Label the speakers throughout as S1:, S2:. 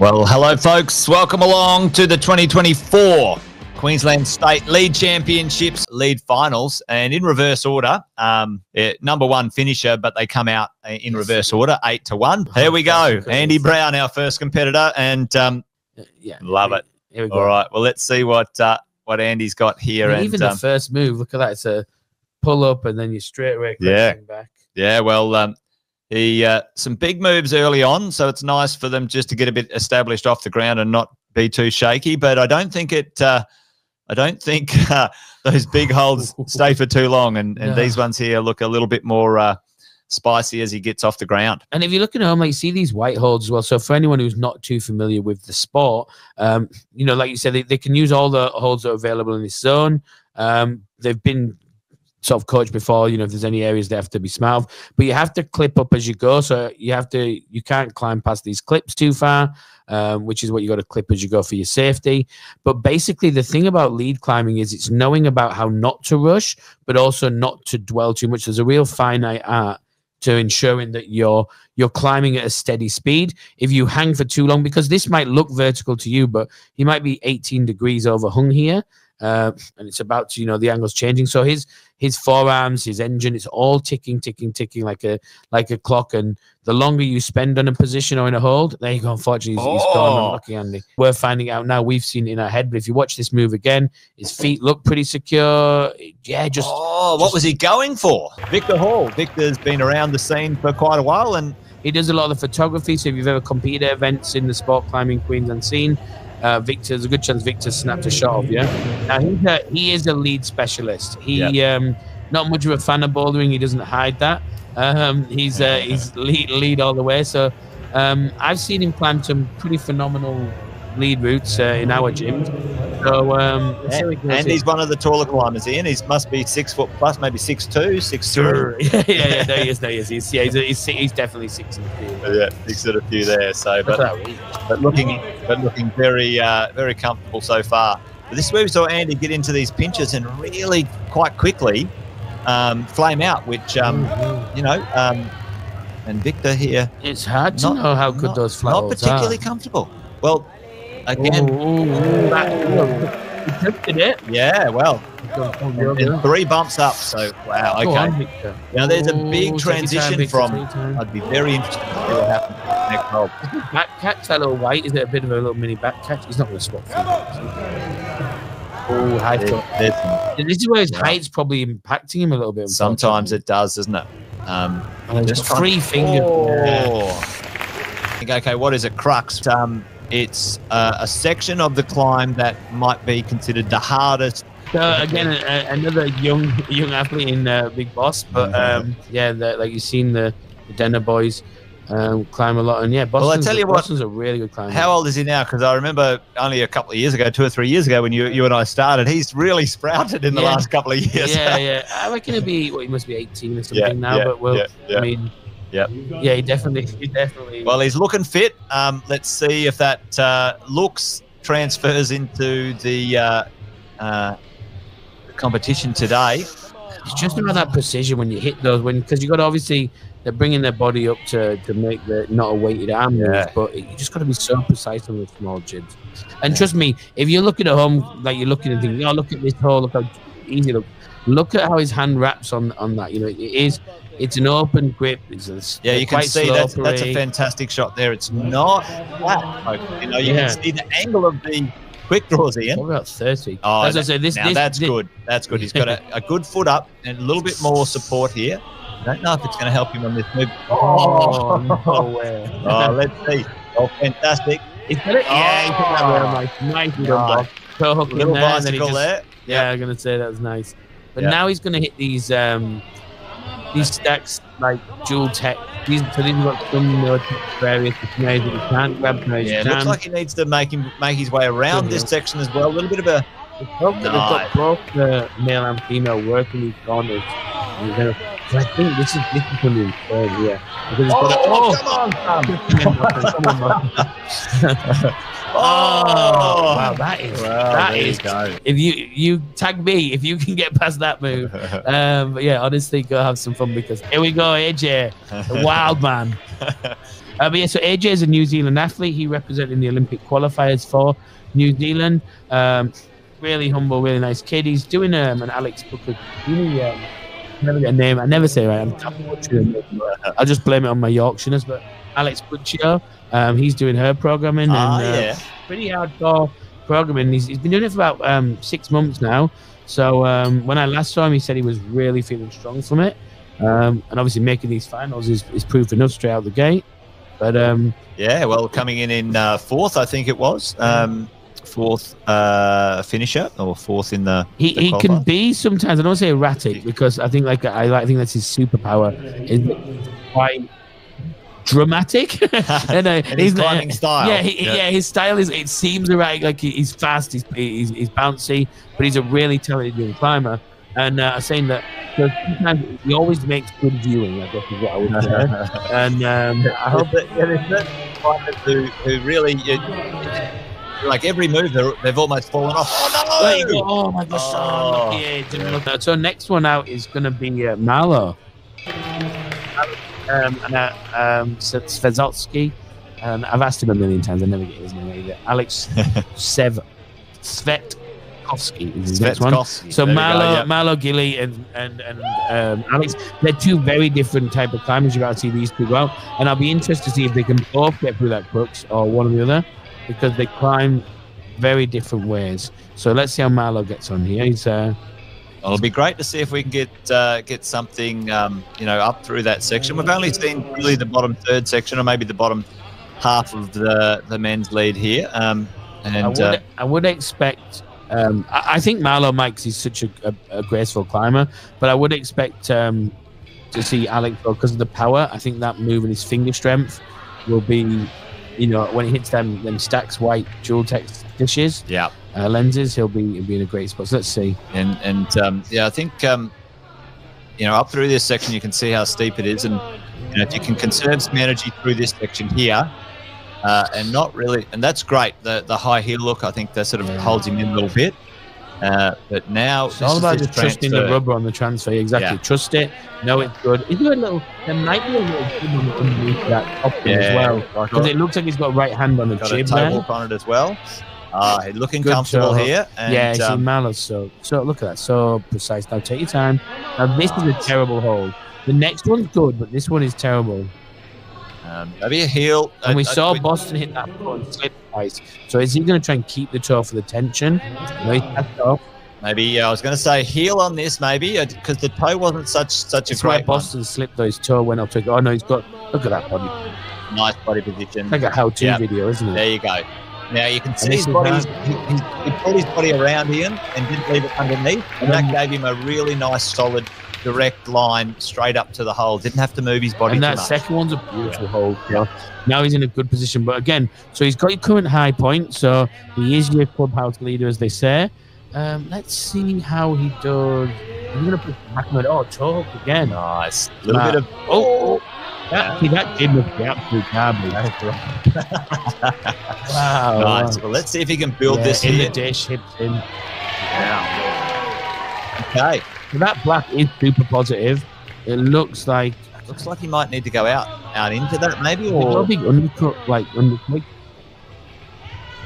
S1: Well, hello, folks. Welcome along to the 2024 Queensland State Lead Championships Lead Finals, and in reverse order. Um, eh, number one finisher, but they come out eh, in reverse order, eight to one. Here we go. Andy Brown, our first competitor, and um,
S2: Yeah,
S1: love it.
S2: Here we go.
S1: All right. Well, let's see what uh, what Andy's got here.
S2: And
S1: And
S2: even
S1: um,
S2: the first move, look at that. It's a pull up and then you straight away
S1: Yeah.
S2: back.
S1: Yeah, well, um, he uh, some big moves early on, so it's nice for them just to get a bit established off the ground and not be too shaky. But I don't think it. Uh, I don't think uh, those big holds stay for too long, and, and
S2: No.
S1: these ones here look a little bit more uh, spicy as he gets off the ground.
S2: And if you look at home, like you see these white holds as well. So for anyone who's not too familiar with the sport, um, you know, like you said, they, they can use all the holds that are available in this zone. Um, they've been sort of coached before, you know, if there's any areas they have to be of, but you have to clip up as you go. So you have to, you can't climb past these clips too far, um, which is what you got to clip as you go for your safety. But basically, the thing about lead climbing is it's knowing about how not to rush, but also not to dwell too much. There's a real finite art to ensuring that you're you're climbing at a steady speed. If you hang for too long, because this might look vertical to you, but you might be 18 degrees overhung here, uh, and it's about to you know the angle's changing. So his his forearms, his engine, it's all ticking, ticking, ticking like a like a clock. And the longer you spend on a position or in a hold, there you go. Unfortunately, he's, he's gone.
S1: Oh.
S2: Unlucky Andy. We're finding out now. We've seen it in our head, but if you watch this move again, his feet look pretty secure. Yeah, just
S1: oh, what was he going for? Victor Hall. Victor's been around the scene for quite a while, and
S2: He does a lot of the photography. So if you've ever competed at events in the sport climbing Queensland scene, uh, Victor, there's a good chance Victor snapped a shot off. Yeah, Now he's a, he is a lead specialist. He um, not much of a fan of bouldering. He doesn't hide that. Um, he's uh, he's lead lead all the way. So um, I've seen him climb some pretty phenomenal lead routes uh, in our gyms. So um, let's see what he
S1: and he's one of the taller climbers. Ian, he must be six foot plus, maybe six two, six three.
S2: here. yeah, yeah, yeah, he is, there he is. He's, yeah, he's, he's, he's definitely six and a few.
S1: Yeah, he's got a few there. So, but
S2: at that reach.
S1: but looking but looking very uh, very comfortable so far. But this is where we saw Andy get into these pinches and really quite quickly um, flame out, which um, you know, um, and Victor here
S2: It's hard to
S1: not-
S2: know how good
S1: not-
S2: those flat
S1: not particularly
S2: are.
S1: comfortable. Well, again,
S2: Ooh, ooh, ooh, that- look, he drifted it.
S1: yeah, well,
S2: Go
S1: and three bumps up. So wow, okay.
S2: Victor.
S1: Now there's a big
S2: take your time,
S1: transition from.
S2: time.
S1: I'd be very interested to see what happens next roll.
S2: back catch, that little white. Is it a bit of a little mini back catch? He's not going to swap. Oh, high
S1: There-
S2: foot.
S1: there's some-
S2: This is where his
S1: Yeah.
S2: height's probably impacting him a little bit.
S1: Sometimes it does, doesn't it? Um,
S2: unfortunately.
S1: just
S2: three
S1: trying-
S2: fingers.
S1: Oh. Okay, okay, what is it? Crux. Um, it's uh, a section of the climb that might be considered the hardest.
S2: So again, a, a- another young young athlete in uh, Big Boss, but
S1: Mhm.
S2: um, yeah, the, like you've seen the, the Denner boys um, climb a lot, and yeah, Boston's,
S1: Well, I tell you what,
S2: Boston's a really good climber.
S1: How old is he now? Because I remember only a couple of years ago, two or three years ago, when you you and I started, he's really sprouted in the
S2: Yeah.
S1: last couple of years.
S2: Yeah, yeah. I reckon it'd be well, he must be 18 or something
S1: Yeah,
S2: now,
S1: yeah,
S2: but we'll. I mean
S1: Yeah.
S2: Yeah, he definitely he definitely
S1: Well, he's looking fit. Um, let's see if that uh, looks transfers into the, uh, uh, competition today.
S2: it's just about that precision when you hit those when because you got to obviously they're bringing their body up to to make the not a weighted arm move,
S1: Yeah.
S2: but you just got to be so precise on the small jibs. And trust me, if you're looking at home, like you're looking and thinking, oh, look at this hole, look how easy look. Look at how his hand wraps on on that. You know, it is it's an open grip. It's a,
S1: Yeah, you can see that's, that's a fantastic shot there. It's not flat. You know, you
S2: Yeah.
S1: can see the angle of the quick draws, Ian.
S2: What about thirty?
S1: Oh,
S2: As I say, this
S1: now
S2: this,
S1: that's
S2: this-
S1: good. That's good. He's got a, a good foot up and a little bit more support here. I don't know if it's going to help him on this move.
S2: Oh no way!
S1: Oh, let's see. Oh, fantastic.
S2: He's got it. Yeah, he put that
S1: Oh.
S2: nice, nice little block. Toe hook in
S1: Little
S2: there, and then he
S1: bicycle there.
S2: Yeah, I'm gonna say that was nice. But
S1: Yeah.
S2: now he's gonna hit these um these stacks like dual tech. These so these have got some no tech areas that he can't grab no
S1: Yeah, it looks like he needs to make him make his way around
S2: Good
S1: this section as well. A little bit of a
S2: They've got both the male and female working these corners. And I think this is this is gonna be third, yeah. Because it's got a-
S1: Oh, come on, Sam.
S2: Come on, man.
S1: Oh,
S2: wow, that is
S1: Well,
S2: that
S1: there you
S2: if you you tag me if you can get past that move. Um, but yeah, honestly, go have some fun because here we go, AJ, the wild man. Uh, but yeah, so AJ is a New Zealand athlete. He represented the Olympic qualifiers for New Zealand. Um, really humble, really nice kid. He's doing um, an Alex Booker. Um, never get a name. I never say it right. I'm, I'm butchering it. I'll just blame it on my Yorkshireness. But Alex Butchio, um, he's doing her programming
S1: Ah,
S2: and uh,
S1: yeah.
S2: pretty hardcore programming. He's, he's been doing it for about um, six months now. So um, when I last saw him, he said he was really feeling strong from it. Um, and obviously making these finals is, is proof enough straight out the gate. But um,
S1: Yeah, well, coming in in uh, fourth, I think it was. Fourth uh, finisher or fourth in the.
S2: he,
S1: the
S2: he can be sometimes. I don't say erratic because I think like I, I think that's his superpower. Is quite dramatic. and, uh,
S1: his climbing style.
S2: Yeah, he,
S1: Yeah.
S2: yeah. his style is. It seems erratic. Like he's fast. He's, he's he's bouncy, but he's a really talented climber. And uh, I'm saying that so sometimes he always makes good viewing. I guess is what I would say. and um, I hope
S1: But, yeah, there's certain climbers who, who really, you, like every move, they're, they've almost fallen off. Oh, no!
S2: Oh my gosh!
S1: Oh,
S2: Oh, yeah, didn't look that. So next one out is going to be uh, Malo. Um, and uh, um, Svezotski. And I've asked him a million times. I never get his name either. Alex Sev Svetkovsky is his next one.
S1: Svetkowski.
S2: So
S1: There
S2: Malo,
S1: yeah.
S2: Malo Gilly, and and and um, Alex, they're two very different type of climbers. You got to see these two go out, and I'll be interested to see if they can both get through that crux or one or the other, because they climb very different ways. So let's see how Malo gets on here. He's uh,
S1: Well, it'll be great to see if we can get uh, get something, um, you know, up through that section. We've only seen really the bottom third section, or maybe the bottom half of the the men's lead here. Um,
S2: I
S1: and
S2: would
S1: uh,
S2: I would expect. Um, I, I think Malo Mikes is such a, a, a graceful climber, but I would expect um, to see Alex because of the power. I think that move and his finger strength will be, you know, when he hits them them stacks white dual text dishes
S1: yeah,
S2: uh, lenses, he'll be he'll be in a great spot. So let's see.
S1: and and um, yeah, I think um, you know up through this section you can see how steep it is, and you know if you can conserve some energy through this section here. Uh, and not really, and that's great. The the high heel look, I think that sort of holds him in a little bit. Uh, but now
S2: It's all about just trusting the rubber on the transfer. Exactly,
S1: Yeah.
S2: trust it. Know it's good. Is there a little? There might be a little the underneath that top thing as well, because it looks like he's got right hand on the
S1: got a
S2: jib
S1: toe
S2: there.
S1: walk on it as well. Uh, looking
S2: Good
S1: comfortable
S2: toe.
S1: here. And,
S2: yeah, see,
S1: um,
S2: Malo's so so. Look at that, so precise. Now take your time. Now this is a terrible hold. The next one's good, but this one is terrible.
S1: Um, maybe a heel.
S2: And we
S1: uh,
S2: saw Boston hit that slip twice. So is he going to try and keep the toe for the tension? No, he's tapped off.
S1: Maybe uh, I was going to say heel on this, maybe because the toe wasn't such such
S2: That's
S1: a great one.
S2: Boston slipped though. His toe went up to Oh no, he's got. Look at that body.
S1: Nice body position.
S2: Like a how-to
S1: Yeah.
S2: video, isn't it?
S1: There you go. Now you can see his body. He, he, he pulled his body around Ian and didn't leave it underneath, and that gave him a really nice, solid, direct line straight up to the hole. Didn't have to move his body
S2: And
S1: too
S2: that
S1: much.
S2: second one's a beautiful hole. Yeah. Now he's in a good position. But again, so he's got your current high point. So he is your clubhouse leader, as they say. Um, let's see how he does. He's going to put Ahmed. Oh, hook again.
S1: Nice. A little
S2: Nah.
S1: bit of
S2: Oh, oh. That, see, that did look the absolute garbage. wow.
S1: nice. Well, let's see if he can build
S2: Yeah,
S1: this
S2: in
S1: here.
S2: the dish, hips in.
S1: Okay.
S2: So that black is super positive. It looks like
S1: Looks like he might need to go out out into that maybe or
S2: a big undercut, like undercut.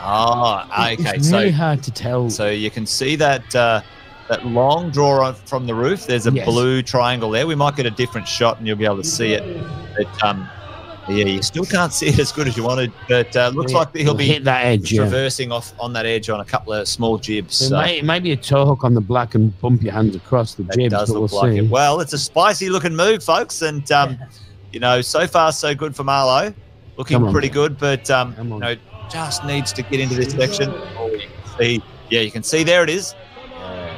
S1: oh okay
S2: It's
S1: so
S2: hard to tell.
S1: so you can see that uh, that long draw from the roof there's a
S2: Yes.
S1: blue triangle there we might get a different shot and you'll be able to see it but um yeah you still can't see it as good as you wanted but uh, looks
S2: Yeah,
S1: like he'll be
S2: hit that edge. Yeah.
S1: traversing off on that edge on a couple of small jibs
S2: it,
S1: so
S2: it be a toe hook on the black and bump your hands across the
S1: it
S2: jibs,
S1: does look
S2: we'll
S1: like
S2: see.
S1: it well it's a spicy looking move folks and um you know so far so good for Malo looking
S2: on.
S1: pretty good but um you know, just needs to get into this section. Oh, you can see, yeah, you can see there it is.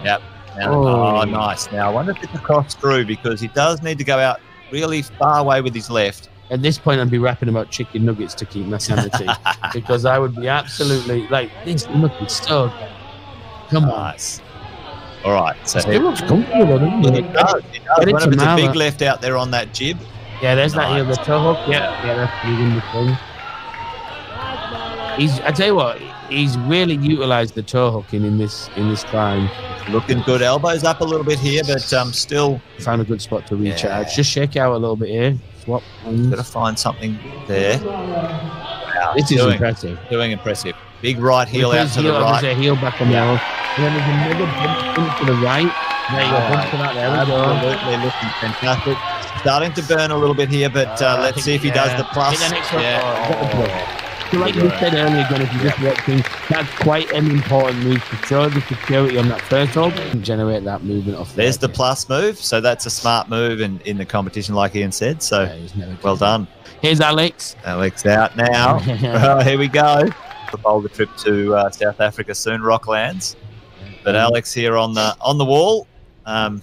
S1: Yep. Now,
S2: Oh.
S1: oh. nice. Now, I wonder if it's a cross screw because he does need to go out really far away with his left.
S2: At this point, I'd be rapping about chicken nuggets to keep my sanity because I would be absolutely like this. Look, it's so. good. Come on.
S1: Nice. All right. So
S2: It looks comfortable, doesn't
S1: it
S2: it?
S1: does. It does.
S2: Get it
S1: Wonder
S2: to
S1: if it's a big left out there on that jib.
S2: Yeah, there's that heel,
S1: Nice.
S2: the toe hook. Yeah, yeah, that's leading the thing. He's. I tell you what, he's really utilised the toe hooking in this in this climb.
S1: Looking good. Elbows up a little bit here, but um, still.
S2: Found a good spot to recharge.
S1: Yeah.
S2: Just shake out a little bit here. Swap.
S1: Got to find something there. Wow,
S2: This is
S1: doing,
S2: impressive.
S1: doing impressive. Big right heel
S2: With
S1: out
S2: his
S1: to the
S2: heel,
S1: right.
S2: There's a heel back on the arrow. And then there's another bump in to the right. There you go, bump to that. There we go.
S1: Absolutely looking fantastic. Starting to burn a little bit here, but uh,
S2: Uh,
S1: let's
S2: think,
S1: see if he
S2: yeah.
S1: does the plus.
S2: Hit the next one.
S1: Yeah.
S2: Get the plus. So like
S1: Good
S2: you said earlier, again, if you're just watching, that's quite an important move to show the security on that first hold and generate that movement off
S1: There's the
S2: there.
S1: plus move, so that's a smart move in, in the competition, like Ian said. So
S2: Yeah,
S1: well done.
S2: Here's Alex.
S1: Alex out now. Oh, here we go. The boulder trip to uh, South Africa soon, Rocklands. But Alex here on the on the wall, um,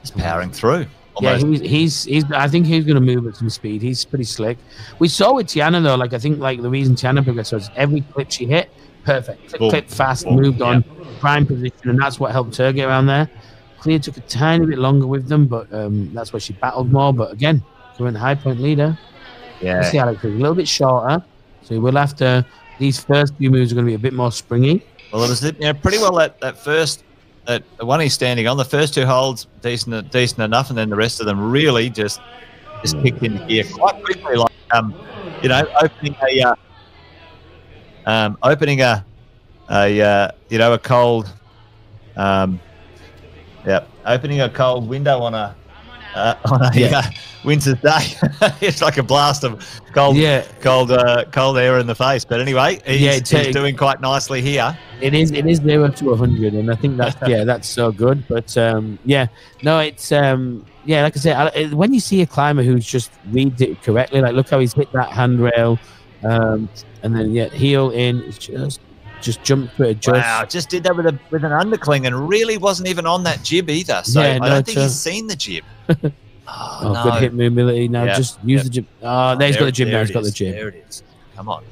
S1: just powering through.
S2: Yeah, he's, he's he's. I think he's going to move at some speed. He's pretty slick. We saw with Tiana though. Like I think like the reason Tiana progressed was every clip she hit, perfect. Clip,
S1: Boom.
S2: clip fast,
S1: Boom.
S2: moved on, prime position, and that's what helped her get around there. Clear took a tiny bit longer with them, but um, that's where she battled more. But again, current high point leader.
S1: yeah.
S2: See Alex is a little bit shorter, so we'll have to. These first few moves are going to be a bit more springy.
S1: Well, it was you know, pretty well that, that first, that the one he's standing on, the first two holds decent decent enough, and then the rest of them really just just kicked into gear quite quickly. Like um, you know, opening a uh, um, opening a a uh, you know a cold um, yeah, opening a cold window on a uh, on a
S2: Yeah.
S1: uh, winter's day. it's like a blast of cold
S2: Yeah,
S1: cold uh, cold air in the face. But anyway, he's,
S2: Yeah,
S1: he's doing quite nicely here.
S2: It is it is zero to hundred, and I think that's yeah, that's so good. But um, yeah, no, it's um, yeah, like I said, I, when you see a climber who's just reads it correctly, like look how he's hit that handrail, um, and then yeah, heel in, just just jump for it, just
S1: wow, just did that with a with an undercling and really wasn't even on that jib either. So
S2: Yeah,
S1: I
S2: no,
S1: don't think
S2: uh,
S1: he's seen the jib. oh,
S2: oh,
S1: no.
S2: good hit mobility. Now
S1: Yeah,
S2: just use
S1: yep.
S2: the jib. Oh, there he's got the jib. Now
S1: there
S2: he's got the jib.
S1: There it is. Come on.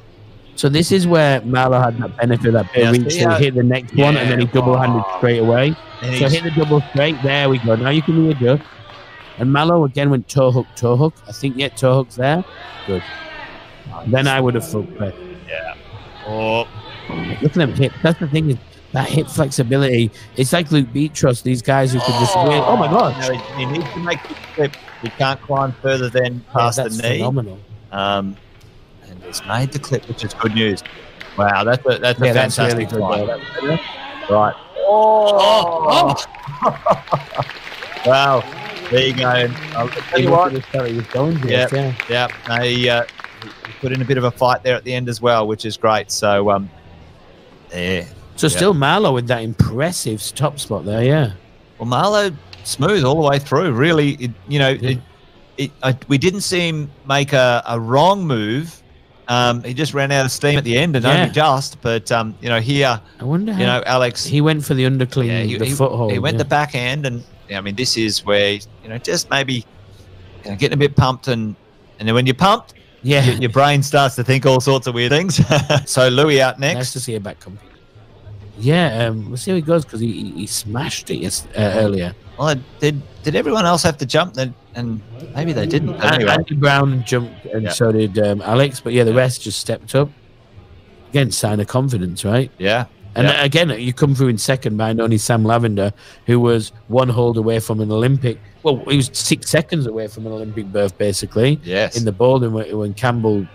S2: So this is where Malo had that benefit, that bit
S1: Yeah,
S2: reach.
S1: see
S2: So he hit the next one, and then he double-handed
S1: Oh.
S2: straight away.
S1: And
S2: So hit the double straight. There we go. Now you can readjust. And Malo again went toe hook, toe hook. I think yeah, toe hook's there. Good. Then I would have full press.
S1: yeah. Oh,
S2: Look at them hip. That's the thing is that hip flexibility. It's like Luke Beatrust. These guys who could just really, oh my god,
S1: No, he, he needs to make the flip. He can't climb further than past
S2: that's
S1: the knee.
S2: phenomenal.
S1: Um, and he's made the clip, which is good news. Wow, that's a that's a
S2: Yeah, that's really
S1: fantastic
S2: good.
S1: climb.
S2: though.
S1: Right.
S2: Oh,
S1: wow. There you go. I'll tell
S2: He
S1: you what.
S2: at the start he was going to,
S1: Yep.
S2: yeah.
S1: Yeah, no, he, uh, he put in a bit of a fight there at the end as well, which is great. So, um, yeah.
S2: So
S1: Yeah.
S2: still Malo with that impressive top spot there, yeah.
S1: Well, Malo smooth all the way through. Really, it, you know,
S2: Yeah.
S1: it, it, I, we didn't see him make a, a wrong move. Um, he just ran out of steam at the end, and
S2: Yeah.
S1: only just. But um, you know, here,
S2: I wonder
S1: you know, Alex,
S2: he went for the undercling,
S1: yeah, he,
S2: the
S1: he-
S2: foothold.
S1: he went
S2: yeah.
S1: the backhand, and yeah, I mean, this is where you know, just maybe you know, getting a bit pumped, and and then when you're pumped,
S2: yeah.
S1: your, your brain starts to think all sorts of weird things. so Louis out next.
S2: Nice to see a back compete. Yeah, um, we'll see how he goes because he, he, he smashed it yes, uh, earlier.
S1: Well, did did everyone else have to jump? Then and maybe they didn't. Anyway,
S2: Andy Brown jumped, and
S1: Yeah.
S2: so did um, Alex. But yeah, the rest just stepped up. Again, sign of confidence, right?
S1: yeah,
S2: And
S1: Yeah.
S2: again, you come through in second by only Sam Lavender, who was one hold away from an Olympic. Well, he was six seconds away from an Olympic berth, basically,
S1: yes,
S2: in the bowling when, when Campbell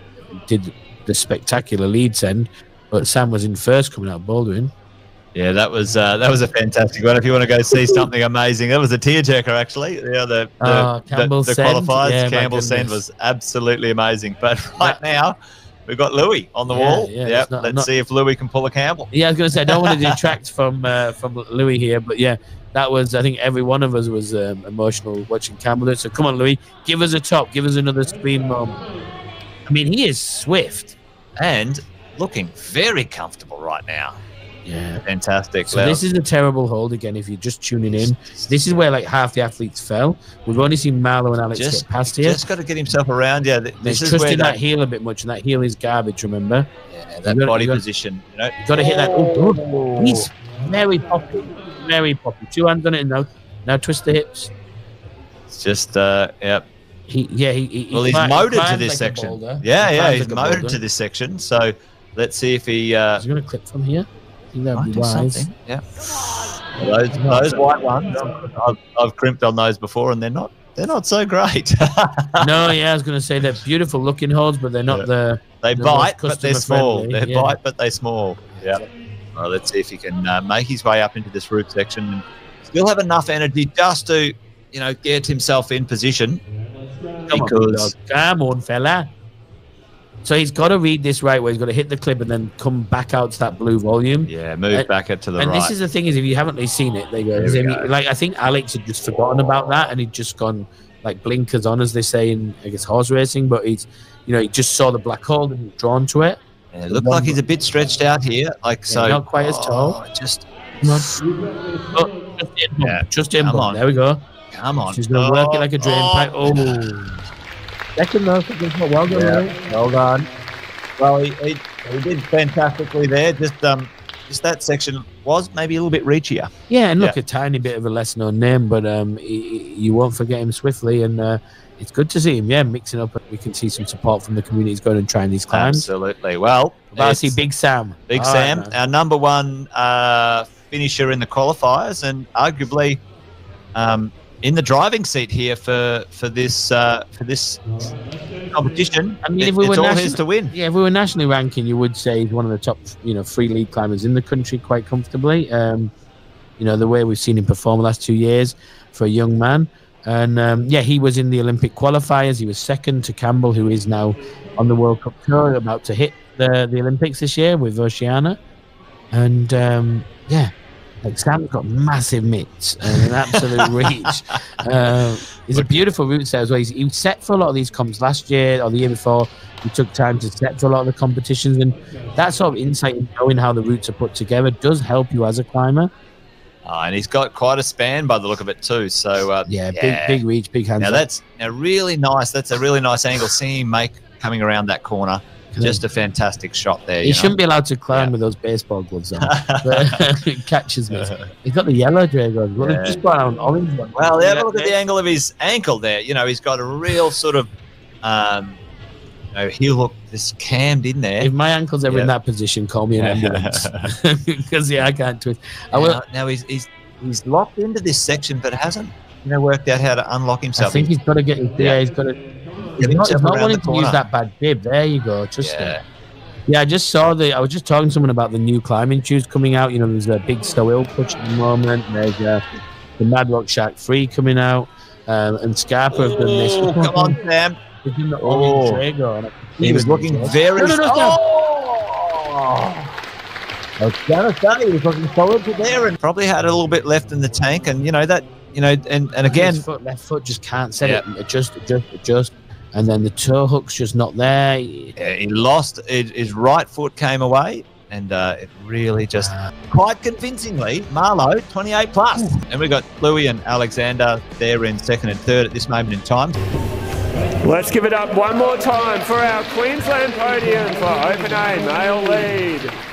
S2: did the spectacular lead send. But Sam was in first coming out bouldering.
S1: Yeah, that was uh, that was a fantastic one. If you want to go see something amazing, that was a tearjerker actually. Yeah, the the,
S2: Oh,
S1: the, the qualifiers,
S2: Yeah, my
S1: Campbell's send was absolutely amazing. But right now, we've got Louis on the
S2: Yeah,
S1: wall.
S2: yeah,
S1: yep,
S2: not-
S1: let's
S2: not-
S1: see if Louis can pull a Campbell.
S2: Yeah, I was going to say I don't want to detract from uh, from Louis here, but yeah, that was I think every one of us was um, emotional watching Campbell. do it. So come on, Louis, give us a top, give us another scream moment. I mean, he is swift.
S1: And looking very comfortable right now.
S2: Yeah.
S1: Fantastic.
S2: So this is a terrible hold again. If you're just tuning in, this is where like half the athletes fell. We've only seen Malo and Alex
S1: Just-
S2: get past here.
S1: just got to get himself around. Yeah, this is where that,
S2: that heel a bit much, and that heel is garbage. Remember,
S1: yeah, that
S2: gotta-
S1: body
S2: you gotta-
S1: position. You know,
S2: got to hit that. Oh, good. He's very poppy, very poppy. Two hands on it now. Now twist the hips.
S1: it's just uh, yeah.
S2: He, yeah, he. he
S1: Well, he's
S2: cli-
S1: motored to this
S2: like
S1: section. Yeah,
S2: He
S1: yeah, he's
S2: like
S1: motored to this section. So let's see if he uh,
S2: He's going to clip from here. I think that'd be wise.
S1: something. Yeah. Those, those white ones, I've, I've crimped on those before, and they're not they're not so great.
S2: no, yeah, I was going to say they're beautiful looking holds, but they're not
S1: Yeah.
S2: the.
S1: they
S2: The
S1: bite, but they're small.
S2: customer-friendly,
S1: They
S2: yeah.
S1: bite, but they're small. Yeah. Well, let's see if he can uh, make his way up into this root section and still have enough energy just to, you know, get himself in position.
S2: Come on,
S1: Because-
S2: dog. Come on, fella. So he's got to read this right where he's got to hit the clip and then come back out to that blue volume.
S1: Yeah, move
S2: And-
S1: back it to the
S2: and
S1: right.
S2: this is the thing is if you haven't really seen it, there you go.
S1: Go.
S2: Like I think Alex had just forgotten about that and he'd just gone like blinkers on, as they say in I guess horse racing. But he's, you know, he just saw the black hole and drawn to it.
S1: Yeah, look like he's a bit stretched out here. Like so,
S2: not quite as tall.
S1: Oh, Just
S2: Come on. Oh, just in,
S1: Yeah.
S2: just in.
S1: Come on.
S2: There we go.
S1: come on.
S2: She's gonna work it like a drain
S1: Oh.
S2: pipe. Oh, second though. second. Well done.
S1: Yeah. Well done. Well, he, he, he did fantastically there. Just um, just that section was maybe a little bit reachier.
S2: Yeah, and look,
S1: Yeah.
S2: a tiny bit of a less known name, but um, he, he- you won't forget him swiftly, and uh, it's good to see him. Yeah, mixing up. We can see some support from the communities going and trying these climbs.
S1: Absolutely. Well,
S2: I see Big Sam.
S1: Big Sam, our number one uh, finisher in the qualifiers, and arguably um, in the driving seat here for for this uh, for this competition.
S2: I mean, if we were national-
S1: to win.
S2: Yeah, if we were nationally ranking, you would say he's one of the top, you know, free lead climbers in the country quite comfortably. Um, you know, the way we've seen him perform the last two years for a young man. And um, yeah, he was in the Olympic qualifiers. He was second to Campbell, who is now on the World Cup tour, about to hit the, the Olympics this year with Oceania. And um, yeah, like Sam's got massive mitts and an absolute reach. Uh, he's a beautiful route set as well. He's, he set for a lot of these comps last year or the year before. He took time to set for a lot of the competitions, and that sort of insight in knowing how the routes are put together does help you as a climber.
S1: Oh, and he's got quite a span by the look of it too. So uh,
S2: Yeah,
S1: Yeah.
S2: big big reach, big hands.
S1: now
S2: up.
S1: that's now really nice. That's a really nice angle. Seeing him make coming around that corner, just a fantastic shot there.
S2: he
S1: you
S2: shouldn't be allowed to climb
S1: Yeah.
S2: with those baseball gloves on. it catches me. He's got the yellow Drago. Well,
S1: Yeah.
S2: just out an orange one.
S1: Well, have a look at the angle of his ankle there. You know, he's got a real sort of, um, you know, heel hook just cammed in there.
S2: If my ankle's ever in that position, call me an ambulance. Because yeah, I can't twist. I will.
S1: now, now he's, he's he's locked into this section, but hasn't you know worked out how to unlock himself.
S2: I think he's got to get. Yeah, he's got to. He's not, he's not wanting to use that bad bib. There you go. Just
S1: yeah.
S2: Yeah, I just saw the. I was just talking to someone about the new climbing shoes coming out. You know, there's a big Stow push at the moment. There's uh, the Mad Rock Shark Free coming out, um, and Scarpa have done this.
S1: Come on, Sam.
S2: They've done the
S1: Oh.
S2: and I
S1: He was looking
S2: No,
S1: very.
S2: no, no, no.
S1: Oh! I was gonna say he was looking forward to there, and probably had a little bit left in the tank, and you know that, you know, and and again,
S2: His foot, left foot just can't set
S1: Yeah.
S2: it. Adjust, adjust, adjust, and then the toe hook's just not there.
S1: uh, he lost. His, his right foot came away, and uh, it really just quite convincingly, Malo, 28 plus. And we got Louis and Alexander there in second and third at this moment in time.
S3: Let's give it up one more time for our Queensland podium for Open A male lead.